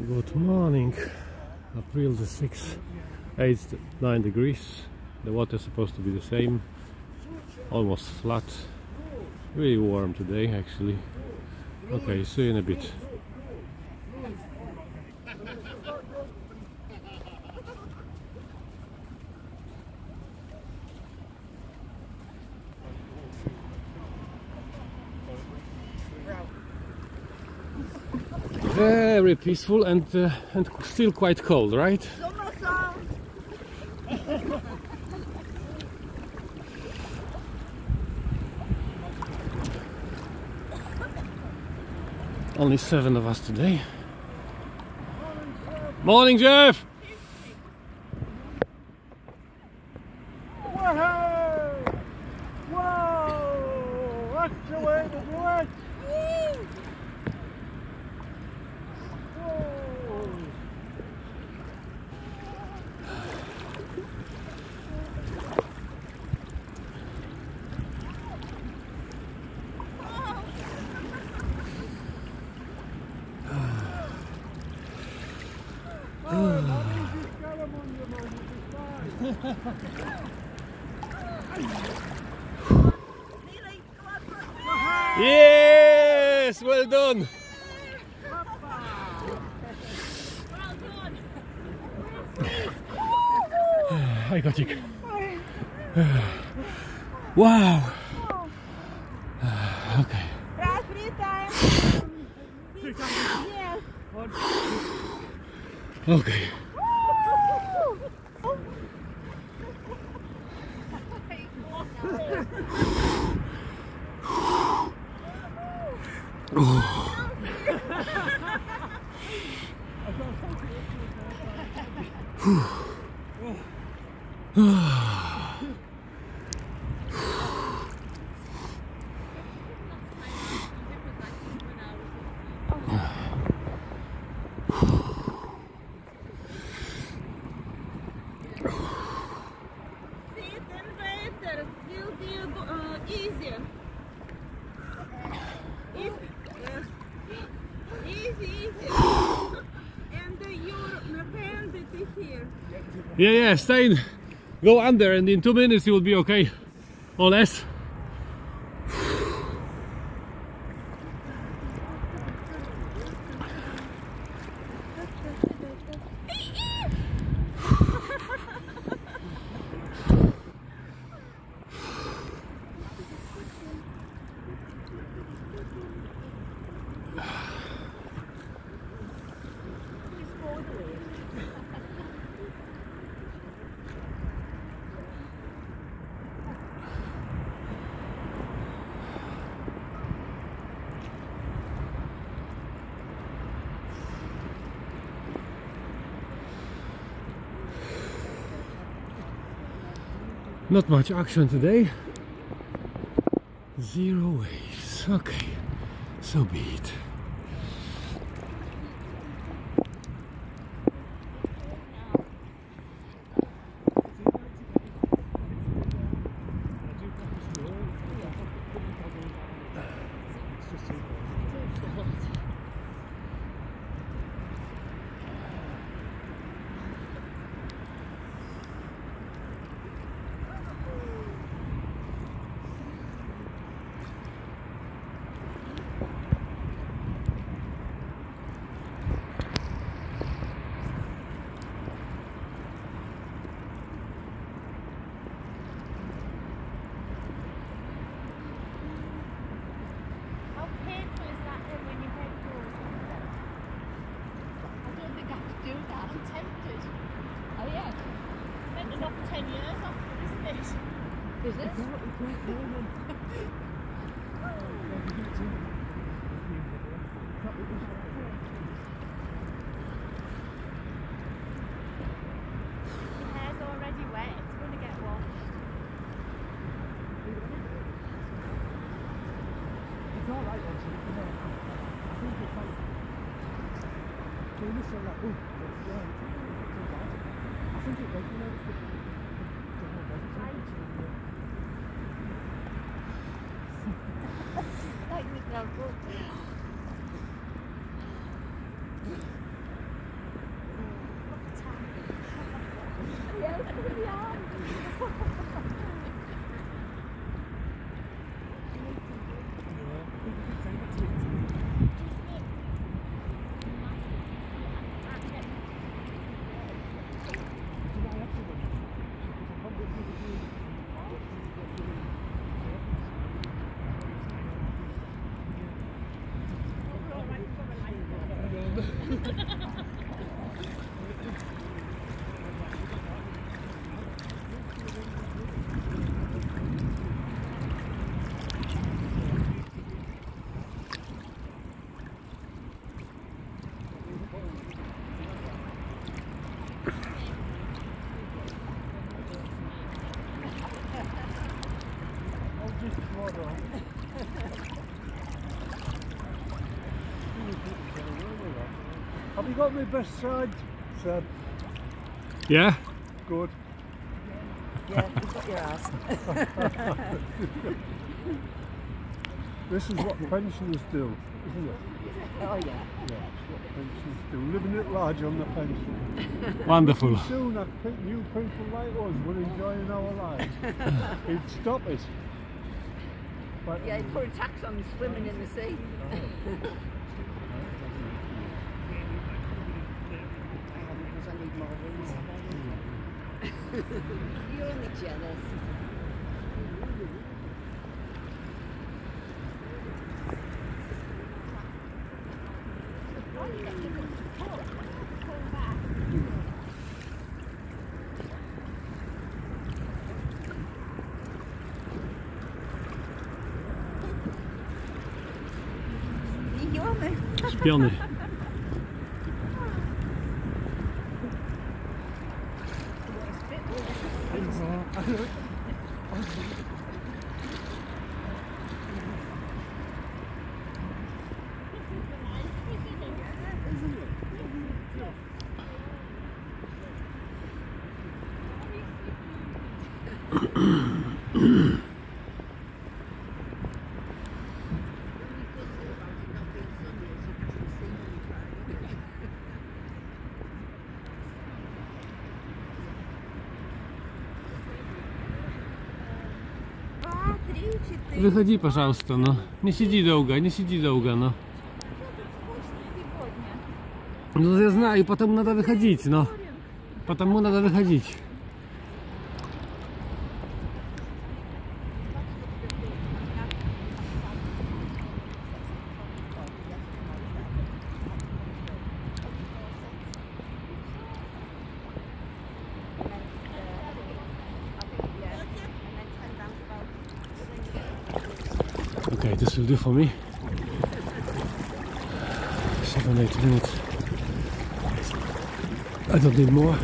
Good morning. April the 6th, 8 9 degrees. The water is supposed to be the same, almost flat. Really warm today, actually. Okay, see you in a bit. Very peaceful and uh, and still quite cold, right? Only seven of us today. Morning, Jeff. Whoa! Whoa! That's the way to do it! Whoa! Oh, nobody's just got 'em on the moment, it's fine. Yes, well done. I got you. Wow. Okay. Three times. Yes. Okay. Sit and better. Will be uh, easier. Easy. Yes. Easy, easy. and uh, your hand is Yeah, yeah, stay in. Go under and in two minutes you will be okay. Or less. Not much action today. Zero waves. Okay, so be it. Years isn't it? Is hair's already wet. It's going to get washed. It's all right actually. I think it's like oh, it's, Have you got my best side, Seb? Yeah? Good. Yeah, you've got your ass. This is what pensioners do, isn't it? Oh yeah. Yeah, that's what pensioners do. Living it large on the pension. Wonderful. Soon, I think new people like us will enjoying our lives. He'd stop it. But Yeah, you put a tax on swimming in the sea. Oh. You're only jealous. Idiome. Śpiony. Выходи, пожалуйста, ну. Не сиди долго, не сиди долго, ну. Ну, я знаю, потом надо выходить, но... Потому надо выходить. This will do for me. Seven, eight minutes. I don't need more.